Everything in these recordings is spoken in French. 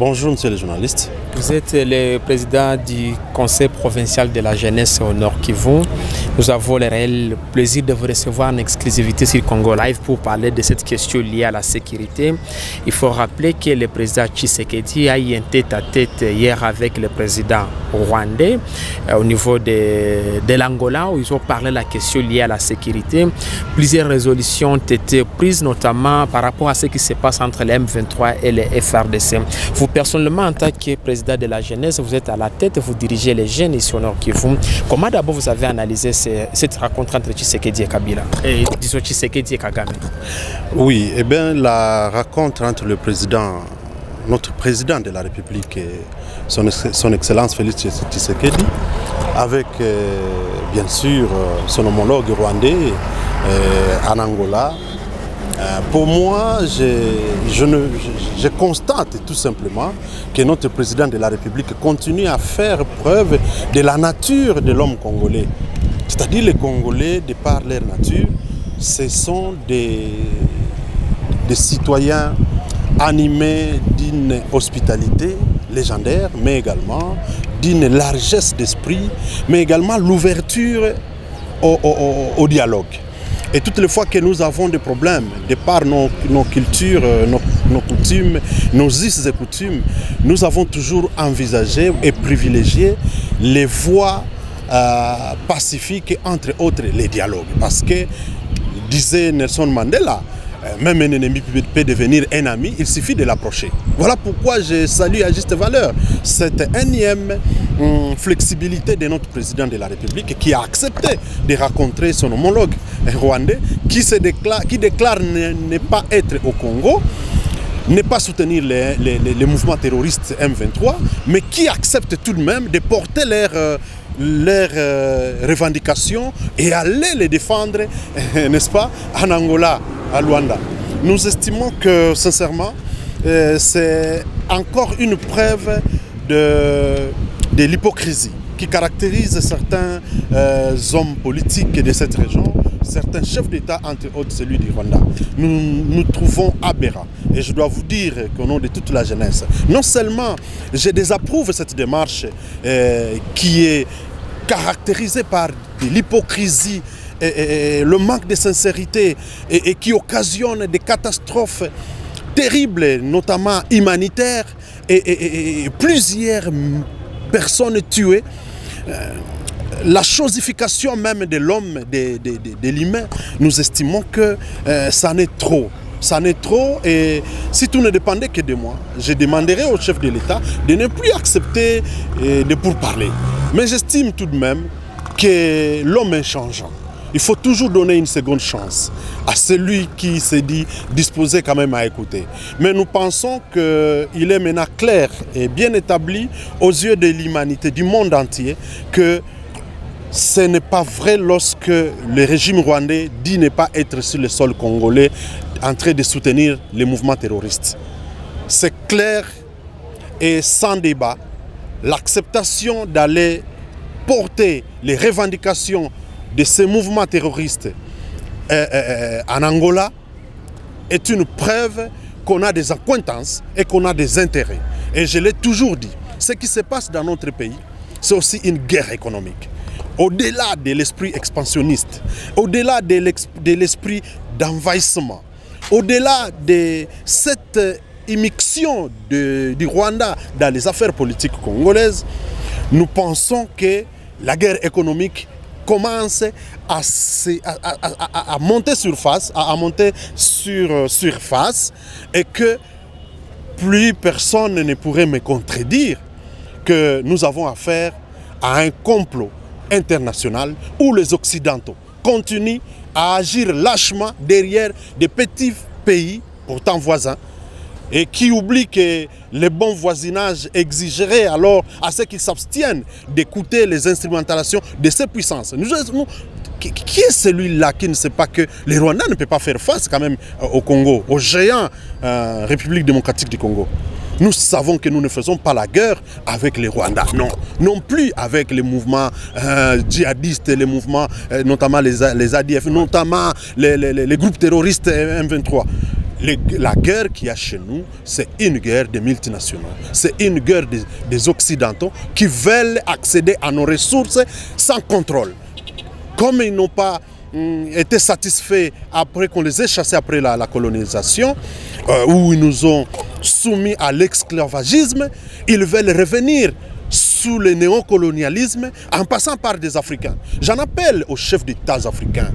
Bonjour, monsieur le journaliste. Vous êtes le président du Conseil provincial de la jeunesse au Nord Kivu. Nous avons le réel plaisir de vous recevoir en exclusivité sur Congo Live pour parler de cette question liée à la sécurité. Il faut rappeler que le président Tshisekedi a eu un tête-à-tête hier avec le président rwandais euh, au niveau de, l'Angola où ils ont parlé de la question liée à la sécurité. Plusieurs résolutions ont été prises, notamment par rapport à ce qui se passe entre les M23 et les FRDC. Vous, personnellement, en tant que président de la jeunesse, vous êtes à la tête, vous dirigez les jeunes ici au Nord Kivu. Comment d'abord vous avez analysé ce- cette rencontre entre Tshisekedi et Kabila Et disons Tshisekedi et Kagame? Oui, eh bien, la rencontre entre le président, notre président de la République son Excellence Félix Tshisekedi, avec euh, bien sûr euh, son homologue rwandais euh, en Angola, euh, pour moi, je, constate tout simplement que notre président de la République continue à faire preuve de la nature de l'homme congolais. C'est-à-dire les Congolais, de par leur nature, ce sont des, citoyens animés d'une hospitalité légendaire, mais également d'une largesse d'esprit, mais également l'ouverture au dialogue. Et toutes les fois que nous avons des problèmes, de par nos, cultures, euh, nos, coutumes, nos us et coutumes, nous avons toujours envisagé et privilégié les voies euh, pacifiques, entre autres les dialogues. Parce que, disait Nelson Mandela, même un ennemi peut- devenir un ami, il suffit de l'approcher. Voilà pourquoi je salue à juste valeur cette énième hum, flexibilité de notre président de la République qui a accepté de rencontrer son homologue rwandais qui, déclare, ne, pas être au Congo ne pas soutenir les, mouvements terroristes M23, mais qui acceptent tout de même de porter leurs euh, leurs, euh, revendications et aller les défendre, n'est-ce pas, en Angola, à Luanda. Nous estimons que, sincèrement, euh, c'est encore une preuve de, l'hypocrisie qui caractérise certains euh, hommes politiques de cette région, certains chefs d'État, entre autres celui du Rwanda. Nous nous trouvons aberrants. Et je dois vous dire qu'au nom de toute la jeunesse, non seulement je désapprouve cette démarche qui est caractérisée par de l'hypocrisie et, le manque de sincérité et, qui occasionne des catastrophes terribles, notamment humanitaires, et, plusieurs personnes tuées la chosification même de l'homme, de, l'humain, nous estimons que euh, ça en est trop. Ça en est trop et si tout ne dépendait que de moi, je demanderais au chef de l'État de ne plus accepter euh, de pourparler. Mais j'estime tout de même que l'homme est changeant. Il faut toujours donner une seconde chance à celui qui se dit disposé quand même à écouter. Mais nous pensons qu'il est maintenant clair et bien établi aux yeux de l'humanité, du monde entier, que ce n'est pas vrai lorsque le régime rwandais dit ne pas être sur le sol congolais en train de soutenir les mouvements terroristes. C'est clair et sans débat l'acceptation d'aller porter les revendications de ces mouvements terroristes euh, euh, en Angola est une preuve qu'on a des acquaintances et qu'on a des intérêts. Et je l'ai toujours dit, ce qui se passe dans notre pays, c'est aussi une guerre économique. Au-delà de l'esprit expansionniste, au-delà de l'esprit d'envahissement, au-delà de cette euh, immixtion du Rwanda dans les affaires politiques congolaises, nous pensons que la guerre économique commence à, monter surface, à, monter sur euh, surface, et que plus personne ne pourrait me contredire que nous avons affaire à un complot international où les Occidentaux continuent à agir lâchement derrière des petits pays, pourtant voisins, et qui oublient que le bon voisinage exigerait alors à ce qu'ils s'abstiennent d'écouter les instrumentalations de ces puissances. Nous, qui, qui est celui-là qui ne sait pas que les Rwandais ne peuvent pas faire face quand même euh, au Congo, au géant euh, République démocratique du Congo? Nous savons que nous ne faisons pas la guerre avec les Rwandais, non. Non plus avec les mouvements euh, djihadistes, les mouvements, notamment les, les ADF, notamment les groupes terroristes M23. La guerre qu'il y a chez nous, c'est une guerre des multinationaux. C'est une guerre des, Occidentaux qui veulent accéder à nos ressources sans contrôle comme ils n'ont pas hum, été satisfaits après qu'on les ait chassés après la, la colonisation, euh, où ils nous ont soumis à l'esclavagisme, ils veulent revenir sous le néocolonialisme en passant par des Africains. J'en appelle aux chefs d'État africains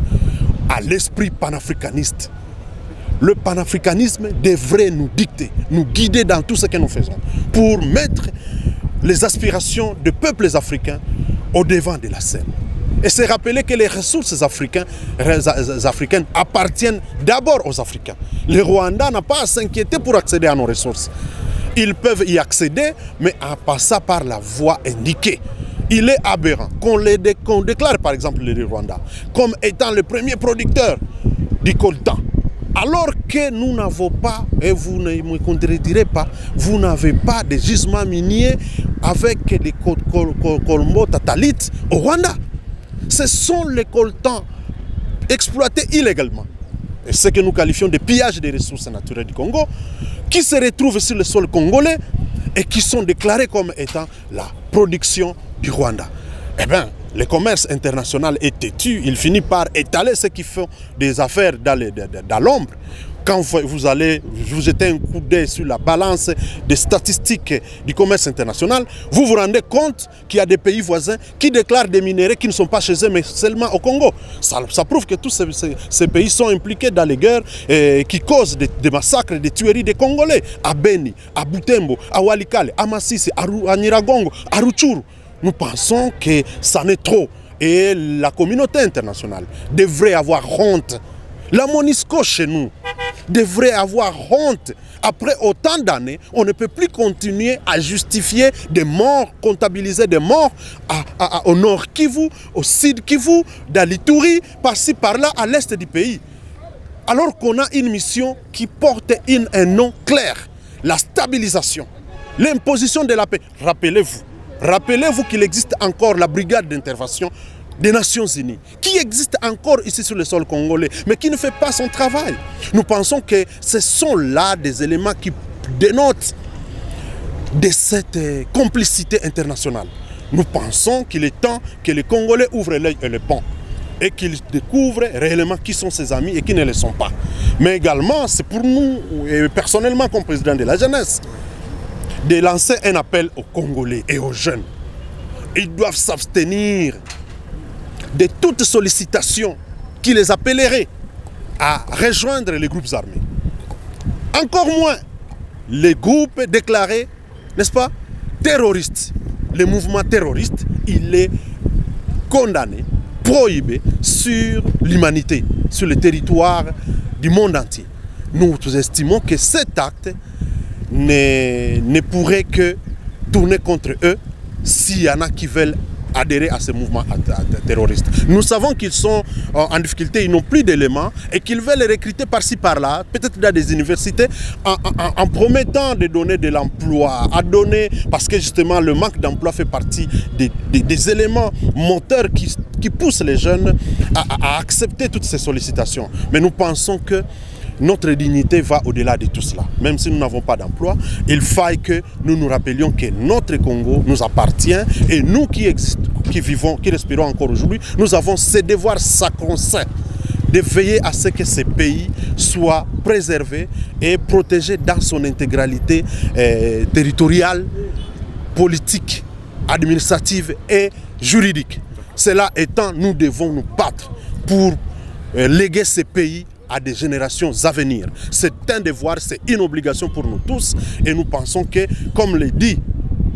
à l'esprit panafricaniste. Le panafricanisme devrait nous dicter, nous guider dans tout ce que nous faisons pour mettre les aspirations des peuples africains au devant de la scène. Et c'est rappeler que les ressources africaines, appartiennent d'abord aux Africains. Le Rwanda n'a pas à s'inquiéter pour accéder à nos ressources. Ils peuvent y accéder, mais en passant par la voie indiquée. Il est aberrant qu'on déclare par exemple le Rwanda comme étant le premier producteur du coltan. Alors que nous n'avons pas, et vous ne me contredirez pas, vous n'avez pas de gisements miniers avec des col- col- col- colmbos tatalites au Rwanda. Ce sont les coltans exploités illégalement. Et ce que nous qualifions de pillage des ressources naturelles du Congo, qui se retrouvent sur le sol congolais et qui sont déclarés comme étant la production du Rwanda. Eh bien, le commerce international est têtu, il finit par étaler ceux qui font des affaires dans l'ombre. Quand vous allez vous jetez un coup d'œil sur la balance des statistiques du commerce international, vous vous rendez compte qu'il y a des pays voisins qui déclarent des minéraux qui ne sont pas chez eux, mais seulement au Congo. Ça, prouve que tous ces, pays sont impliqués dans les guerres eh, qui causent des, massacres, des tueries des Congolais. À Beni, à Butembo, à Walikale, à Massisi, à, à Nyiragongo, à Rutshuru. Nous pensons que ça n'est trop. Et la communauté internationale devrait avoir honte. La MONUSCO chez nous devrait avoir honte. Après autant d'années, on ne peut plus continuer à justifier des morts, comptabiliser des morts au nord Kivu, au sud Kivu, dans l'Ituri, par-ci par-là, à l'est du pays. Alors qu'on a une mission qui porte un nom clair, la stabilisation, l'imposition de la paix. Rappelez-vous, rappelez-vous qu'il existe encore la brigade d'intervention des Nations Unies, qui existe encore ici sur le sol congolais, mais qui ne fait pas son travail. Nous pensons que ce sont là des éléments qui dénotent de cette euh, complicité internationale. Nous pensons qu'il est temps que les Congolais ouvrent l'œil et le pont et qu'ils découvrent réellement qui sont ses amis et qui ne le sont pas. Mais également, c'est pour nous, et personnellement comme président de la jeunesse, de lancer un appel aux Congolais et aux jeunes. Ils doivent s'abstenir de toute sollicitation qui les appellerait à rejoindre les groupes armés. Encore moins les groupes déclarés, n'est-ce pas, terroristes. Le mouvement terroriste, il est condamné, prohibé sur l'humanité, sur le territoire du monde entier. Nous estimons que cet acte ne, ne pourrait que tourner contre eux s'il y en a qui veulent adhérer à ce mouvement terroriste. Nous savons qu'ils sont euh, en difficulté, ils n'ont plus d'éléments et qu'ils veulent les recruter par-ci par-là, peut-être dans des universités, en, promettant de donner de l'emploi, à donner, parce que justement le manque d'emploi fait partie des, éléments moteurs qui, qui poussent les jeunes à accepter toutes ces sollicitations. Mais nous pensons que notre dignité va au-delà de tout cela. Même si nous n'avons pas d'emploi, il faille que nous nous rappelions que notre Congo nous appartient et nous qui, qui vivons, qui respirons encore aujourd'hui, nous avons ce devoir sacro-saint de veiller à ce que ces pays soient préservés et protégés dans son intégralité euh, territoriale, politique, administrative et juridique. Cela étant, nous devons nous battre pour euh, léguer ces pays à des générations à venir. C'est un devoir, c'est une obligation pour nous tous et nous pensons que, comme le dit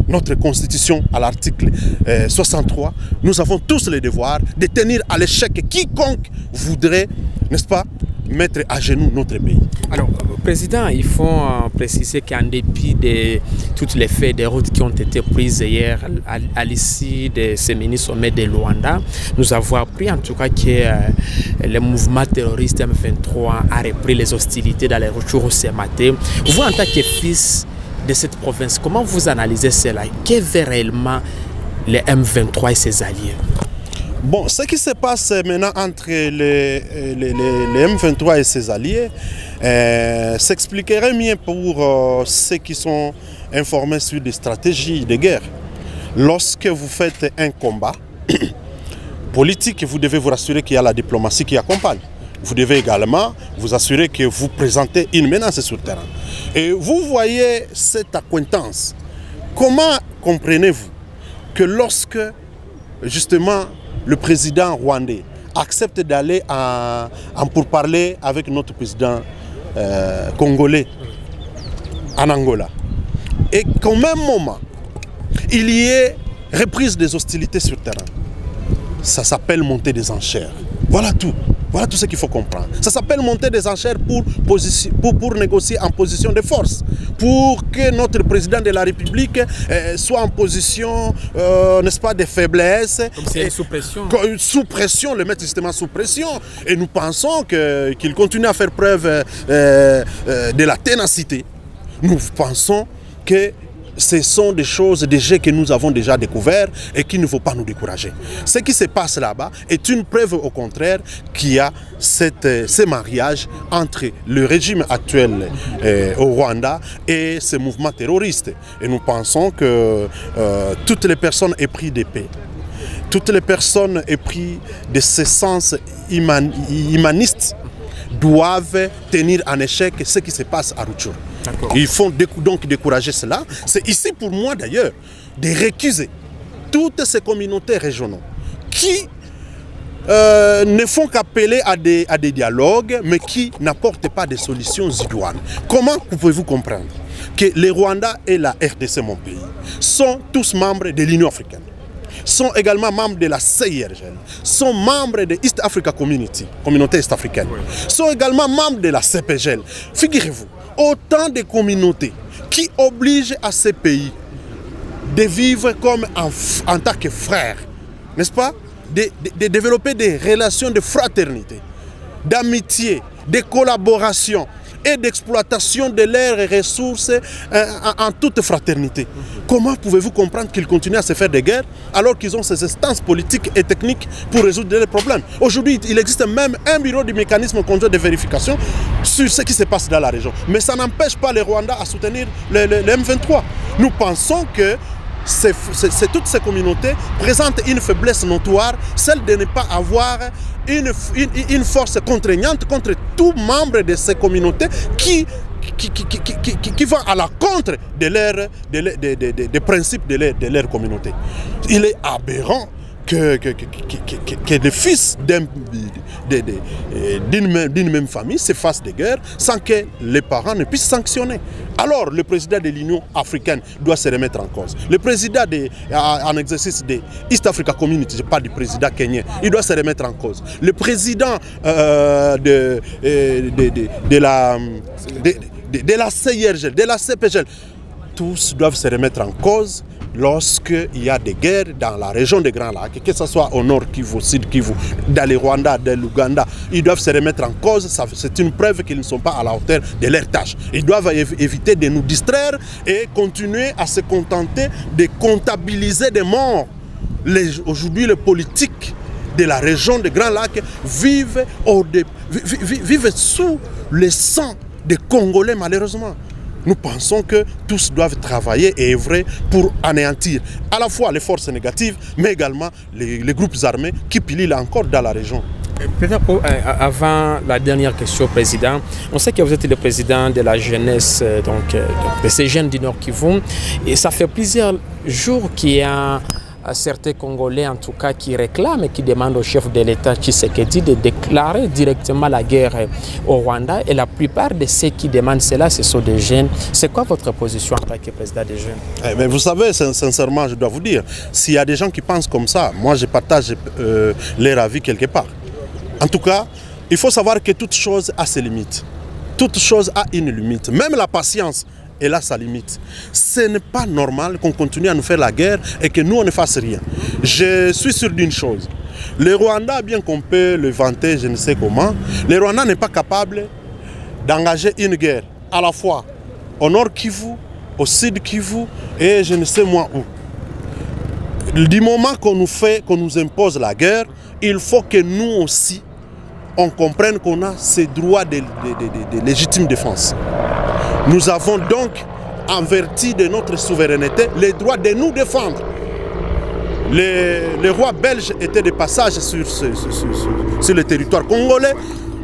notre constitution à l'article euh, 63, nous avons tous le devoir de tenir à l'échec quiconque voudrait, n'est-ce pas, mettre à genoux notre pays. Alors, Président, il faut euh, préciser qu'en dépit de toutes les faits des routes qui ont été prises hier à, l'issue de ce mini-sommet de Luanda, nous avons appris en tout cas que euh, le mouvement terroriste M23 a repris les hostilités dans les retours ce matin. Vous, en tant que fils de cette province, comment vous analysez cela? Qu'est réellement les M23 et ses alliés? Bon, ce qui se passe maintenant entre les, les, les, les M23 et ses alliés euh, s'expliquerait mieux pour euh, ceux qui sont informés sur des stratégies de guerre. Lorsque vous faites un combat politique, vous devez vous rassurer qu'il y a la diplomatie qui accompagne. Vous devez également vous assurer que vous présentez une menace sur le terrain. Et vous voyez cette acquaintance. Comment comprenez-vous que lorsque justement le président rwandais accepte d'aller en, en pourparler avec notre président euh, congolais en Angola. Et qu'au même moment, il y ait reprise des hostilités sur terrain. Ça s'appelle monter des enchères. Voilà tout. Voilà tout ce qu'il faut comprendre. Ça s'appelle monter des enchères pour, pour, pour, négocier en position de force. Pour que notre président de la République euh, soit en position, euh, n'est-ce pas, de faiblesse. Comme c'est sous pression. Sous pression, le mettre justement sous pression. Et nous pensons qu'il qu continue à faire preuve euh, de la ténacité. Nous pensons que ce sont des choses, des jets que nous avons déjà découverts et qu'il ne faut pas nous décourager. Ce qui se passe là-bas est une preuve au contraire qu'il y a cette, ce mariage entre le régime actuel euh, au Rwanda et ce mouvement terroriste. Et nous pensons que euh, toutes les personnes épris de paix, toutes les personnes épris de ce sens human, humaniste doivent tenir en échec ce qui se passe à Rutshuru. Il faut donc décourager cela. C'est ici pour moi d'ailleurs de récuser toutes ces communautés régionales qui euh, ne font qu'appeler à des, à des dialogues, mais qui n'apportent pas de solutions idoines. Comment pouvez-vous comprendre que les Rwanda et la RDC, mon pays, sont tous membres de l'Union africaine sont également membres de la CIRGL, sont membres de East Africa Community, communauté est-africaine, oui. sont également membres de la CPGL. Figurez-vous, autant de communautés qui obligent à ces pays de vivre comme en, tant que frères, n'est-ce pas? De, développer des relations de fraternité, d'amitié, de collaboration et d'exploitation de leurs ressources en, en toute fraternité. Comment pouvez-vous comprendre qu'ils continuent à se faire des guerres alors qu'ils ont ces instances politiques et techniques pour résoudre les problèmes? Aujourd'hui, il existe même un bureau du mécanisme conjoint de vérification sur ce qui se passe dans la région. Mais ça n'empêche pas les Rwandais à soutenir le, le, le M23. Nous pensons que toutes ces communautés présentent une faiblesse notoire, celle de ne pas avoir une, force contraignante contre tout membre de ces communautés qui qui, qui, qui, qui, vont à la contre de leur, de, de, de, des principes de de leur communauté. Il est aberrant que, que, fils d'une même, famille se fassent des guerres sans que les parents ne puissent sanctionner. Alors le président de l'Union africaine doit se remettre en cause. Le président de, en exercice de East Africa Community, je parle du président kenyan, il doit se remettre en cause. Le président euh, de, de, la, de, de la de la CPGL, tous doivent se remettre en cause lorsqu'il y a des guerres dans la région des Grands Lacs, que ce soit au nord Kivu, au sud Kivu, dans le Rwanda, dans l'Ouganda, ils doivent se remettre en cause. C'est une preuve qu'ils ne sont pas à la hauteur de leur tâche. Ils doivent éviter de nous distraire et continuer à se contenter de comptabiliser des morts. Aujourd'hui, les politiques de la région des Grands Lacs vivent, vivent sous le sang des Congolais, malheureusement nous pensons que tous doivent travailler et œuvrer pour anéantir à la fois les forces négatives, mais également les, groupes armés qui pilent encore dans la région. Peut-être avant la dernière question, Président, on sait que vous êtes le président de la jeunesse donc, de ces jeunes du Nord qui vont, et ça fait plusieurs jours qu'il y a certains Congolais en tout cas qui réclament et qui demandent au chef de l'État Tshisekedi de déclarer directement la guerre au Rwanda et la plupart de ceux qui demandent cela, ce sont des jeunes. C'est quoi votre position en tant que président des jeunes? Eh, Vous savez, sincèrement, je dois vous dire, s'il y a des gens qui pensent comme ça, moi je partage euh, leur avis quelque part. En tout cas, il faut savoir que toute chose a ses limites. Toute chose a une limite. Même la patience, elle a sa limite. Ce n'est pas normal qu'on continue à nous faire la guerre et que nous, on ne fasse rien. Je suis sûr d'une chose. Le Rwanda, bien qu'on peut le vanter, je ne sais comment, le Rwanda n'est pas capable d'engager une guerre à la fois au nord Kivu, au sud Kivu et je ne sais moi où. Du moment qu'on nous fait, qu'on nous impose la guerre, il faut que nous aussi, on comprenne qu'on a ces droits de, légitime défense. Nous avons donc, en vertu de notre souveraineté, le droit de nous défendre. Le, roi belge était de passage sur- sur le territoire congolais.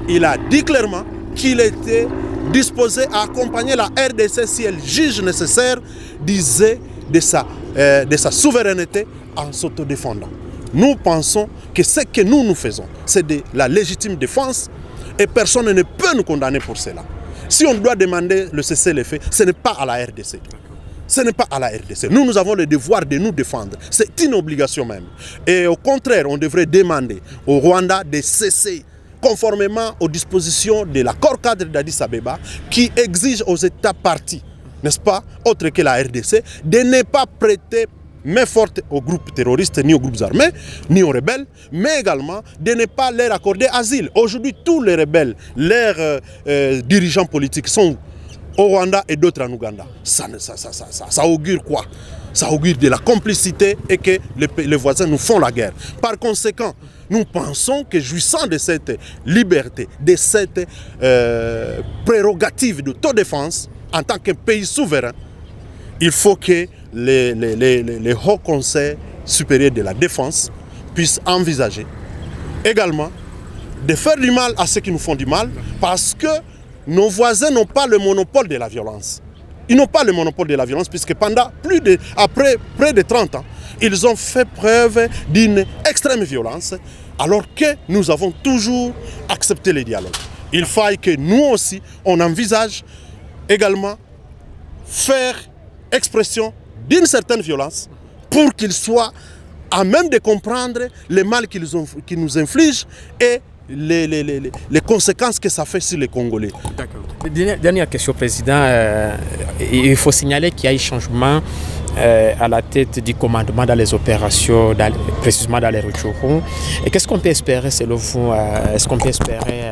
Il a dit clairement qu'il était disposé à accompagner la RDC si elle juge nécessaire, disait de sa, euh, de sa souveraineté en s'autodéfendant. Nous pensons que ce que nous nous faisons, c'est de la légitime défense et personne ne peut nous condamner pour cela. Si on doit demander le cessez-le-feu, ce n'est pas à la RDC. Ce n'est pas à la RDC. Nous, nous avons le devoir de nous défendre. C'est une obligation même. Et au contraire, on devrait demander au Rwanda de cesser conformément aux dispositions de l'accord cadre d'Addis Abeba qui exige aux États partis, n'est-ce pas, autres que la RDC, de ne pas prêter main forte aux groupes terroristes, ni aux groupes armés, ni aux rebelles, mais également de ne pas leur accorder asile. Aujourd'hui, tous les rebelles, leurs euh, euh, dirigeants politiques sont au Rwanda et d'autres en Ouganda. Ça, ça, ça, ça, augure quoi? Ça augure de la complicité et que les, voisins nous font la guerre. Par conséquent, nous pensons que jouissant de cette liberté, de cette euh, prérogative d'autodéfense, en tant que pays souverain, il faut que les, hauts conseils supérieurs de la défense puissent envisager également de faire du mal à ceux qui nous font du mal parce que nos voisins n'ont pas le monopole de la violence. Ils n'ont pas le monopole de la violence puisque pendant plus de, après près de 30 ans, ils ont fait preuve d'une extrême violence alors que nous avons toujours accepté les dialogues. Il faille que nous aussi, on envisage également faire expression d'une certaine violence pour qu'ils soient à même de comprendre le mal qu'ils nous infligent et les, les- les- les- les conséquences que ça fait sur les Congolais. Dernière, question, Président. Euh, il faut signaler qu'il y a eu changement euh, à la tête du commandement dans les opérations, précisément dans les Rutshuru. Et qu'est-ce qu'on peut espérer, selon vous euh, Est-ce qu'on peut espérer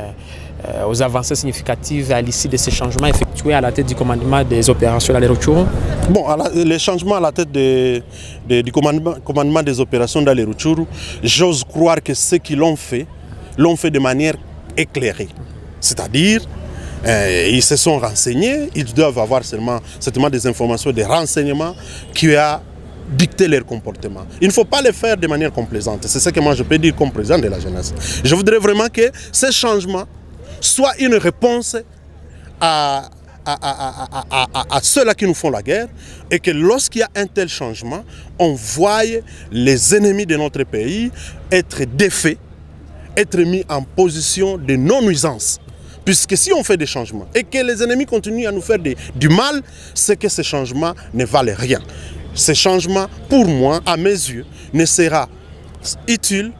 aux avancées significatives à l'issue de ces changements à la tête du commandement des opérations dans les Rutshuru Bon, les changements à la tête de- du commandement, commandement des opérations dans les Rutshuru, j'ose croire que ceux qui l'ont fait, l'ont fait de manière éclairée. C'est-à-dire, euh, ils se sont renseignés, ils doivent avoir seulement, certainement des informations, des renseignements qui a dicté leur comportement. Il ne faut pas le faire de manière complaisante. C'est ce que moi je peux dire comme président de la jeunesse. Je voudrais vraiment que ces changements soient une réponse à, à, ceux-là qui nous font la guerre et que lorsqu'il y a un tel changement, on voie les ennemis de notre pays être défaits, être mis en position de non-nuisance. Puisque si on fait des changements et que les ennemis continuent à nous faire du mal, c'est que ces changements ne valent rien. Ces changements, pour moi, à mes yeux, ne sera utile,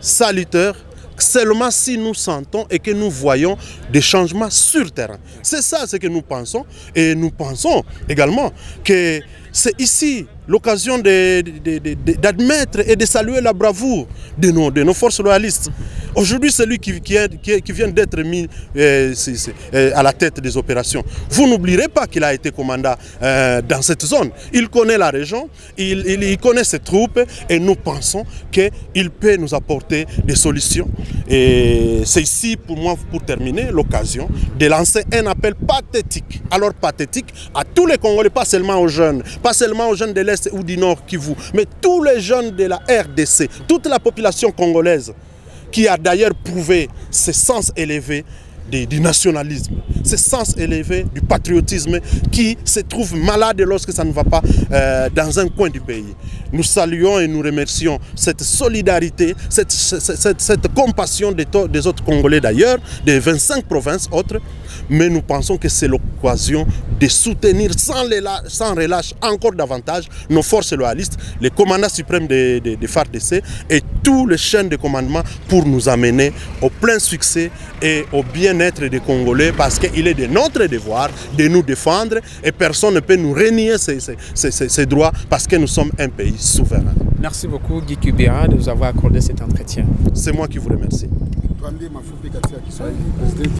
salutaire, seulement si nous sentons et que nous voyons des changements sur terrain. C'est ça ce que nous pensons. Et nous pensons également que c'est ici l'occasion d'admettre et de saluer la bravoure de nos, de nos forces loyalistes. Aujourd'hui, celui qui, qui, qui qui vient d'être mis euh, c'est- c'est, euh, à la tête des opérations, vous n'oublierez pas qu'il a été commandant euh, dans cette zone. Il connaît la région, il, il- il connaît ses troupes et nous pensons qu'il peut nous apporter des solutions. Et c'est ici, pour moi, pour terminer, l'occasion de lancer un appel pathétique. Alors pathétique à tous les Congolais, pas seulement aux jeunes, pas seulement aux jeunes de ou du Nord qui vous, mais tous les jeunes de la RDC, toute la population congolaise qui a d'ailleurs prouvé ce sens élevé du, du nationalisme, ce sens élevé du patriotisme qui se trouve malade lorsque ça ne va pas euh, dans un coin du pays. Nous saluons et nous remercions cette solidarité, cette, compassion des, autres Congolais d'ailleurs, des 25 provinces autres, mais nous pensons que c'est l'occasion de soutenir sans, relâche, encore davantage nos forces loyalistes, les commandants suprêmes des, des, FARDC et tous les chaînes de commandement pour nous amener au plein succès et au bien-être des Congolais parce qu'il est de notre devoir de nous défendre et personne ne peut nous renier ces droits parce que nous sommes un pays souverain. Merci beaucoup Guy Kubera de nous avoir accordé cet entretien. C'est moi qui vous remercie.